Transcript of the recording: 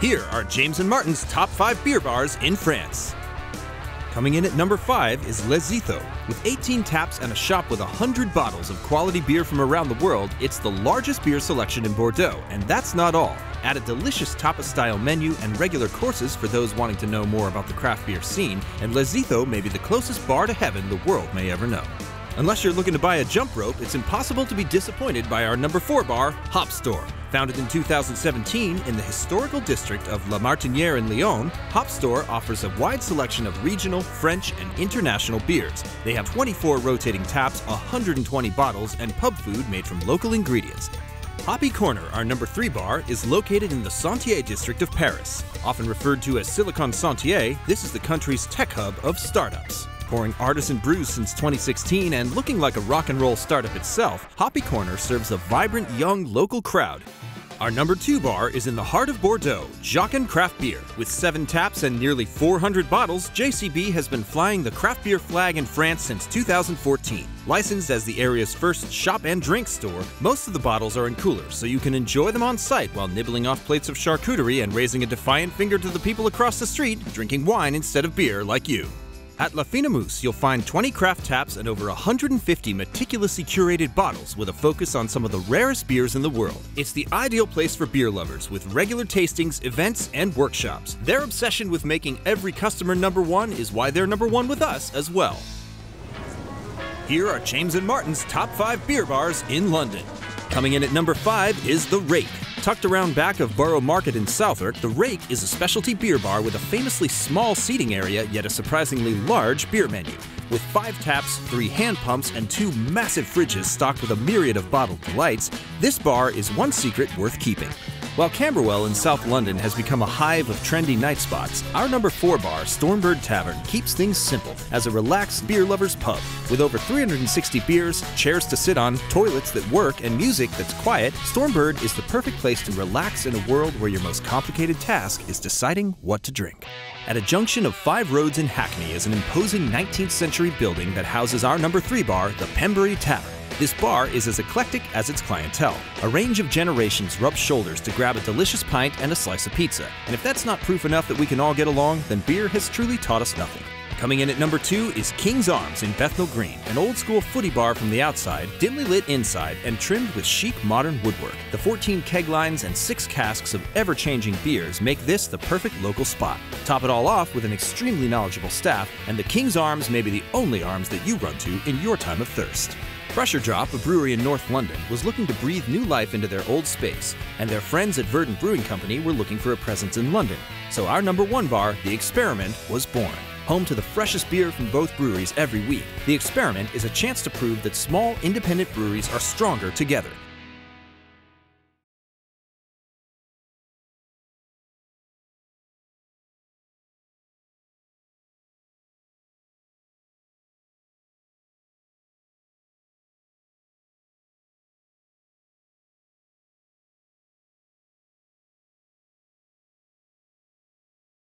Here are James and Martin's top five beer bars in France. Coming in at number 5 is Les Ethos. With 18 taps and a shop with 100 bottles of quality beer from around the world, it's the largest beer selection in Bordeaux, and that's not all. Add a delicious tapas-style menu and regular courses for those wanting to know more about the craft beer scene, and Les Ethos may be the closest bar to heaven the world may ever know. Unless you're looking to buy a jump rope, it's impossible to be disappointed by our number 4 bar, Hop Store. Founded in 2017 in the historical district of La Martinière in Lyon, Hop Store offers a wide selection of regional, French, and international beers. They have 24 rotating taps, 120 bottles, and pub food made from local ingredients. Hoppy Corner, our number 3 bar, is located in the Sentier district of Paris. Often referred to as Silicon Sentier, this is the country's tech hub of startups. Pouring artisan brews since 2016 and looking like a rock and roll startup itself, Hoppy Corner serves a vibrant young local crowd. Our number two bar is in the heart of Bordeaux, Jacques Craft Beer. With seven taps and nearly 400 bottles, JCB has been flying the craft beer flag in France since 2014. Licensed as the area's first shop and drink store, most of the bottles are in coolers, so you can enjoy them on site while nibbling off plates of charcuterie and raising a defiant finger to the people across the street, drinking wine instead of beer like you. At La Fina Finamousse, you'll find 20 craft taps and over 150 meticulously curated bottles with a focus on some of the rarest beers in the world. It's the ideal place for beer lovers with regular tastings, events, and workshops. Their obsession with making every customer number one is why they're number one with us as well. Here are James and Martin's top five beer bars in London. Coming in at number five is The Rake. Tucked around back of Borough Market in Southwark, The Rake is a specialty beer bar with a famously small seating area yet a surprisingly large beer menu. With five taps, three hand pumps, and two massive fridges stocked with a myriad of bottled delights, this bar is one secret worth keeping. While Camberwell in South London has become a hive of trendy night spots, our number 4 bar, Stormbird Tavern, keeps things simple as a relaxed beer lover's pub. With over 360 beers, chairs to sit on, toilets that work, and music that's quiet, Stormbird is the perfect place to relax in a world where your most complicated task is deciding what to drink. At a junction of five roads in Hackney is an imposing 19th century building that houses our number 3 bar, the Pembury Tavern. This bar is as eclectic as its clientele. A range of generations rub shoulders to grab a delicious pint and a slice of pizza. And if that's not proof enough that we can all get along, then beer has truly taught us nothing. Coming in at number two is King's Arms in Bethnal Green, an old school footy bar from the outside, dimly lit inside, and trimmed with chic modern woodwork. The 14 keg lines and six casks of ever changing beers make this the perfect local spot. Top it all off with an extremely knowledgeable staff, and the King's Arms may be the only arms that you run to in your time of thirst. Pressure Drop, a brewery in North London, was looking to breathe new life into their old space, and their friends at Verdant Brewing Company were looking for a presence in London. So our number one bar, The Experiment, was born. Home to the freshest beer from both breweries every week, The Experiment is a chance to prove that small, independent breweries are stronger together